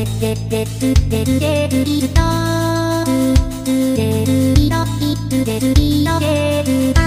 でてでつでるでるりるとつでるいろいつでるいろでる